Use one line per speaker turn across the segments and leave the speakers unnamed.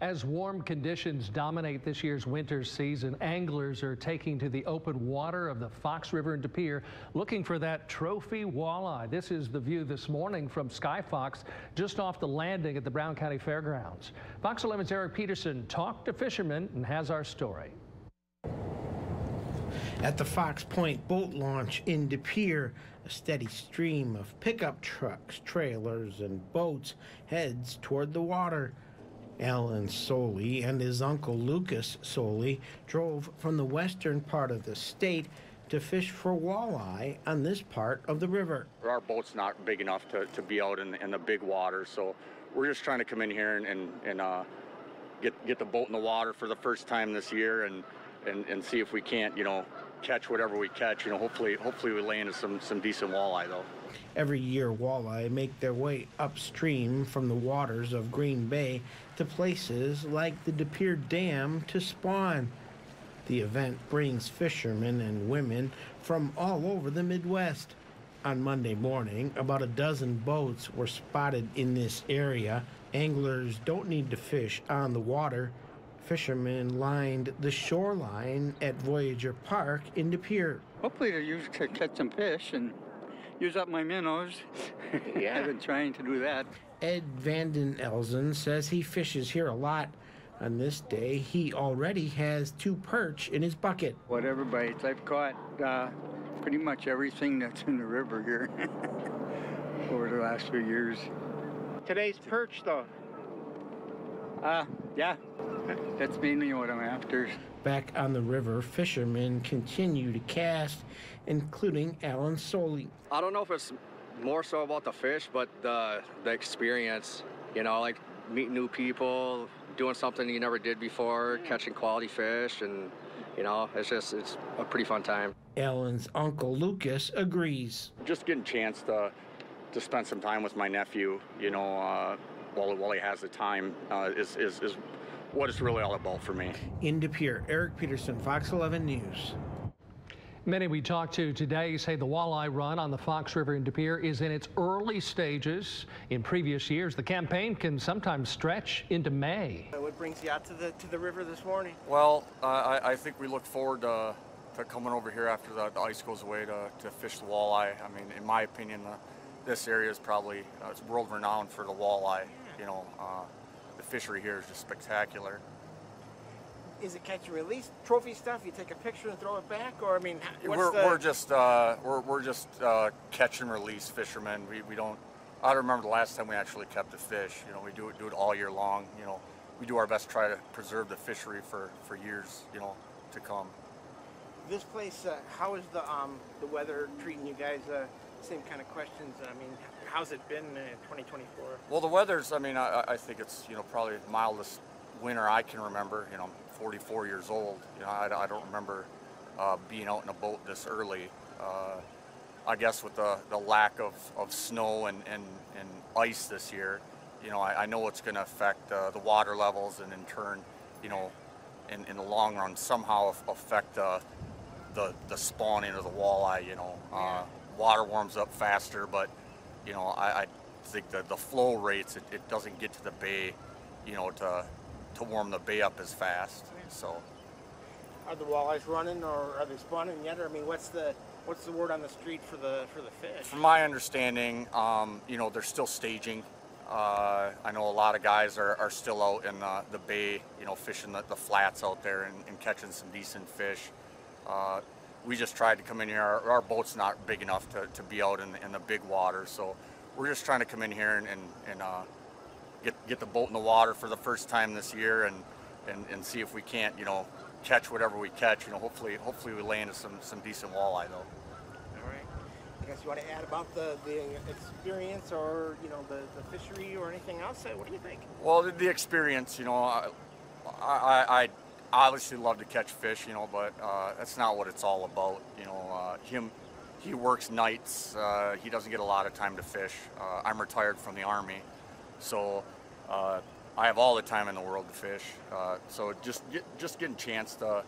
As warm conditions dominate this year's winter season, anglers are taking to the open water of the Fox River in De Pere looking for that trophy walleye. This is the view this morning from Sky Fox just off the landing at the Brown County Fairgrounds. Fox 11's Eric Peterson talked to fishermen and has our story.
At the Fox Point boat launch in De Pere, a steady stream of pickup trucks, trailers, and boats heads toward the water. Alan Solie and his uncle Lucas Solie drove from the western part of the state to fish for walleye on this part of the river.
Our boat's not big enough to, to be out in, in the big water, so we're just trying to come in here and, and, and uh, get, get the boat in the water for the first time this year and, and, and see if we can't, you know, catch whatever we catch. You know, hopefully, hopefully we land some, some decent walleye though.
Every year, walleye make their way upstream from the waters of Green Bay to places like the De Pere Dam to spawn. The event brings fishermen and women from all over the Midwest. On Monday morning, about a dozen boats were spotted in this area. Anglers don't need to fish on the water. Fishermen lined the shoreline at Voyageur Park in De Pere.
Hopefully to use to catch some fish and use up my minnows.
Yeah.
I've been trying to do that.
Ed Vanden Elzen says he fishes here a lot. On this day, he already has two perch in his bucket.
Whatever bites, I've caught uh, pretty much everything that's in the river here over the last few years.
Today's perch, though.
Uh, yeah, that's mainly what I'm after.
Back on the river, fishermen continue to cast, including Alan Solie.
I don't know if it's more so about the fish, but the the experience. You know, like meeting new people, doing something you never did before, catching quality fish, and you know, it's just it's a pretty fun time.
Alan's uncle Lucas agrees.
Just getting a chance to to spend some time with my nephew. You know, uh, while while he has the time, uh, is is is what it's really all about for me.
In De Pere, Eric Peterson, Fox 11 News.
Many we talked to today say the walleye run on the Fox River in De Pere is in its early stages. In previous years, the campaign can sometimes stretch into May.
What brings you out to the to the river this morning?
Well, uh, I, I think we look forward to, to coming over here after the, the ice goes away to, to fish the walleye. I mean, in my opinion, uh, this area is probably uh, it's world renowned for the walleye. You know, uh, the fishery here is just spectacular.
Is it catch and release trophy stuff? You take a picture and throw it back, or I mean,
We're,
the...
we're just uh, we're, we're just uh, catch and release fishermen. We, we don't. I don't remember the last time we actually kept a fish. You know, we do it do it all year long. You know, we do our best to try to preserve the fishery for, for years. You know, to come.
this place. Uh, how is the um the weather treating you guys? Same kind of questions. I mean, how's it been in 2024?
Well, the weather's. I mean, I, I think it's you know probably the mildest winter I can remember. You know, I'm 44 years old. You know, I, I don't remember uh, being out in a boat this early. Uh, I guess with the, the lack of, of snow and, and, and ice this year, you know, I, I know it's going to affect uh, the water levels and in turn, you know, in, in the long run somehow affect uh, the the spawning of the walleye. You know, uh, water warms up faster, but you know, I, I think that the flow rates it, it doesn't get to the bay, you know, to to warm the bay up as fast. So
Are the walleyes running, or are they spawning yet? Or I mean, what's the what's the word on the street for the for the fish?
from my understanding, um, you know, they're still staging. Uh, I know a lot of guys are, are still out in the, the bay, you know, fishing the, the flats out there and, and catching some decent fish. Uh, we just tried to come in here. Our, our boat's not big enough to, to be out in, the- in the big water, so we're just trying to come in here and, and, and uh, get get the boat in the water for the first time this year and, and, and see if we can't, you know, catch whatever we catch. You know, hopefully hopefully we land some some decent walleye though.
All right. I guess you want to add about the the experience, or you know, the the fishery, or anything else. What do you think?
Well, the, the experience, you know, I, I, I obviously love to catch fish, you know, but uh, that's not what it's all about. You know, uh, him, he works nights. Uh, he doesn't get a lot of time to fish. Uh, I'm retired from the army, so uh, I have all the time in the world to fish. Uh, so just get, just getting a chance to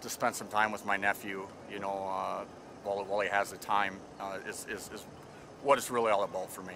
to spend some time with my nephew, you know, while while he has the time, is, is is what it's really all about for me.